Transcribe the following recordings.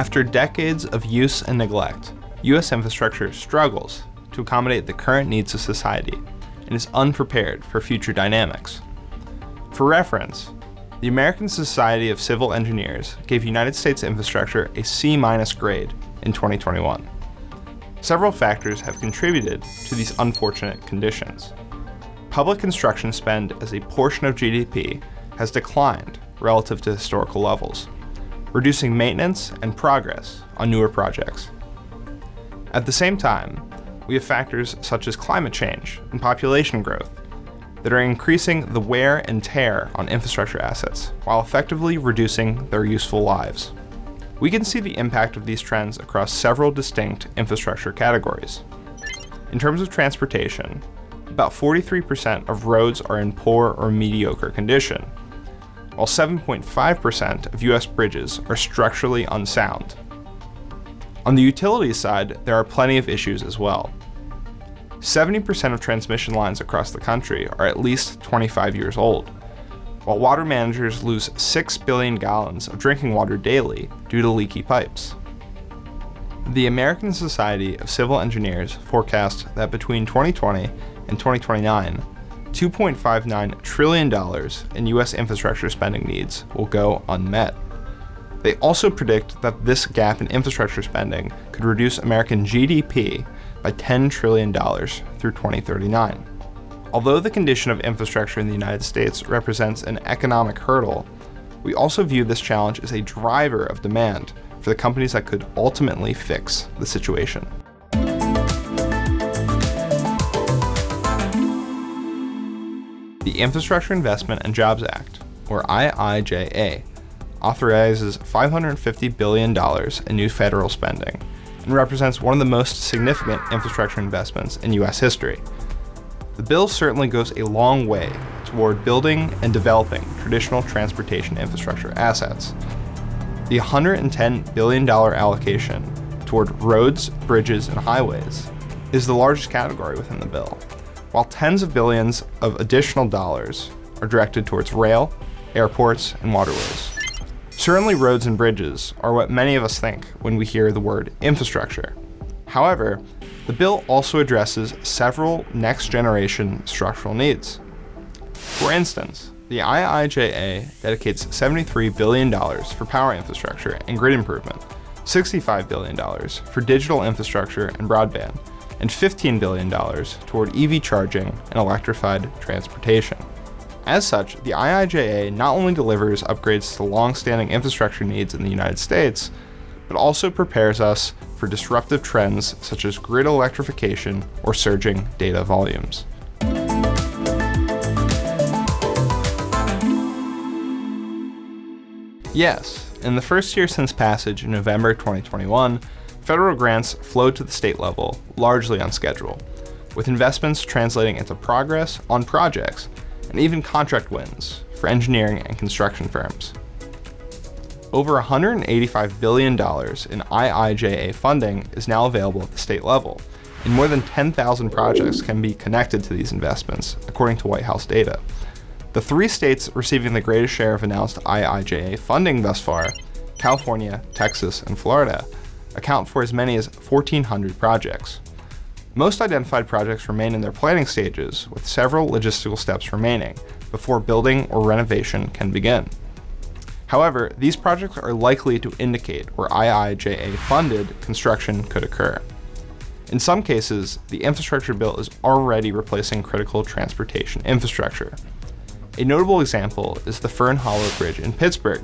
After decades of use and neglect, U.S. infrastructure struggles to accommodate the current needs of society and is unprepared for future dynamics. For reference, the American Society of Civil Engineers gave United States infrastructure a C- grade in 2021. Several factors have contributed to these unfortunate conditions. Public construction spend as a portion of GDP has declined relative to historical levels, reducing maintenance and progress on newer projects. At the same time, we have factors such as climate change and population growth that are increasing the wear and tear on infrastructure assets while effectively reducing their useful lives. We can see the impact of these trends across several distinct infrastructure categories. In terms of transportation, about 43% of roads are in poor or mediocre condition, while 7.5% of US bridges are structurally unsound. On the utilities side, there are plenty of issues as well. 70% of transmission lines across the country are at least 25 years old, while water managers lose 6 billion gallons of drinking water daily due to leaky pipes. The American Society of Civil Engineers forecast that between 2020 and 2029, $2.59 trillion in US infrastructure spending needs will go unmet. They also predict that this gap in infrastructure spending could reduce American GDP by $10 trillion through 2039. Although the condition of infrastructure in the United States represents an economic hurdle, we also view this challenge as a driver of demand for the companies that could ultimately fix the situation. The Infrastructure Investment and Jobs Act, or IIJA, authorizes $550 billion in new federal spending and represents one of the most significant infrastructure investments in US history. The bill certainly goes a long way toward building and developing traditional transportation infrastructure assets. The $110 billion allocation toward roads, bridges, and highways is the largest category within the bill, while tens of billions of additional dollars are directed towards rail, airports, and waterways. Certainly roads and bridges are what many of us think when we hear the word infrastructure. However, the bill also addresses several next-generation structural needs. For instance, the IIJA dedicates $73 billion for power infrastructure and grid improvement, $65 billion for digital infrastructure and broadband, and $15 billion toward EV charging and electrified transportation. As such, the IIJA not only delivers upgrades to long-standing infrastructure needs in the United States, but also prepares us for disruptive trends such as grid electrification or surging data volumes. Yes, in the first year since passage in November 2021, federal grants flowed to the state level, largely on schedule, with investments translating into progress on projects and even contract wins for engineering and construction firms. Over $185 billion in IIJA funding is now available at the state level, and more than 10,000 projects can be connected to these investments, according to White House data. The three states receiving the greatest share of announced IIJA funding thus far, California, Texas, and Florida, account for as many as 1,400 projects. Most identified projects remain in their planning stages, with several logistical steps remaining before building or renovation can begin. However, these projects are likely to indicate where IIJA funded construction could occur. In some cases, the infrastructure bill is already replacing critical transportation infrastructure. A notable example is the Fern Hollow Bridge in Pittsburgh,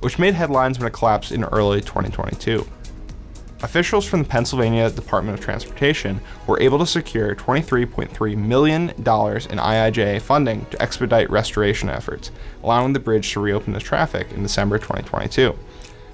which made headlines when it collapsed in early 2022. Officials from the Pennsylvania Department of Transportation were able to secure $23.3 million in IIJA funding to expedite restoration efforts, allowing the bridge to reopen to traffic in December 2022.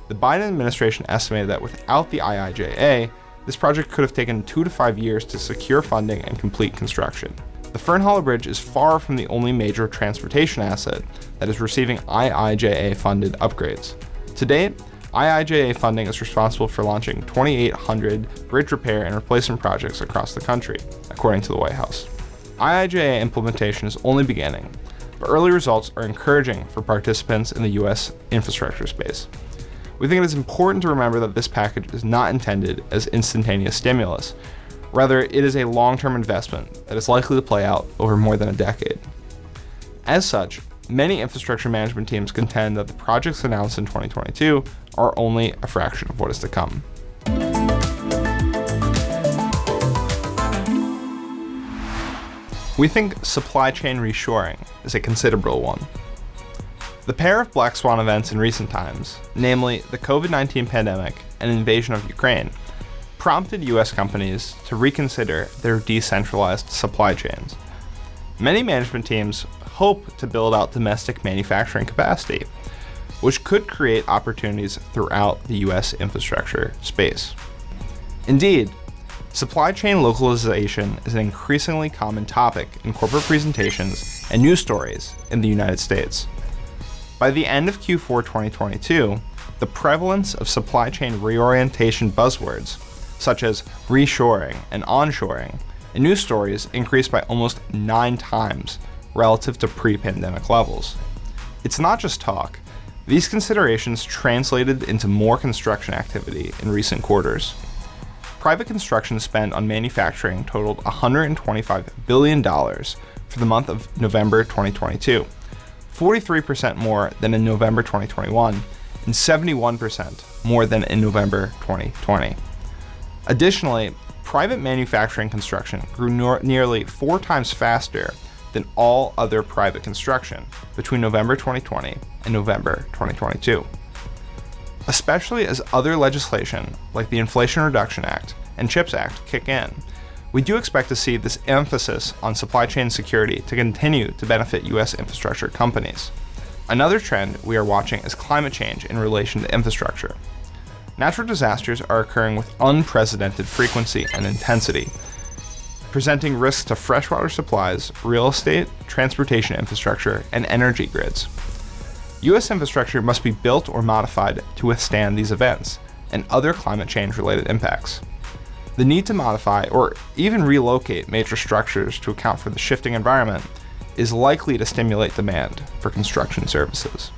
The Biden administration estimated that without the IIJA, this project could have taken two to five years to secure funding and complete construction. The Fern Hollow Bridge is far from the only major transportation asset that is receiving IIJA funded upgrades. To date, IIJA funding is responsible for launching 2,800 bridge repair and replacement projects across the country, according to the White House. IIJA implementation is only beginning, but early results are encouraging for participants in the U.S. infrastructure space. we think it is important to remember that this package is not intended as instantaneous stimulus. Rather, it is a long term investment that is likely to play out over more than a decade. As such, many infrastructure management teams contend that the projects announced in 2022 are only a fraction of what is to come. We think supply chain reshoring is a considerable one. The pair of black swan events in recent times, namely the COVID 19 pandemic and invasion of Ukraine, prompted US companies to reconsider their decentralized supply chains. Many management teams hope to build out domestic manufacturing capacity, which could create opportunities throughout the US infrastructure space. Indeed, supply chain localization is an increasingly common topic in corporate presentations and news stories in the United States. By the end of Q4 2022, the prevalence of supply chain reorientation buzzwords, such as reshoring and onshoring, in news stories increased by almost nine times relative to pre pandemic levels. It's not just talk, these considerations translated into more construction activity in recent quarters. Private construction spend on manufacturing totaled $125 billion for the month of November 2022 43% more than in November 2021, and 71% more than in November 2020. Additionally, private manufacturing construction grew nearly four times faster than all other private construction between November 2020 and November 2022. Especially as other legislation, like the Inflation Reduction Act and CHIPS Act, kick in, we do expect to see this emphasis on supply chain security to continue to benefit U.S. infrastructure companies. Another trend we are watching is climate change in relation to infrastructure. Natural disasters are occurring with unprecedented frequency and intensity, presenting risks to freshwater supplies, real estate, transportation infrastructure, and energy grids. U.S. infrastructure must be built or modified to withstand these events and other climate change related impacts. The need to modify or even relocate major structures to account for the shifting environment is likely to stimulate demand for construction services.